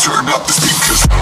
turn up the speakers.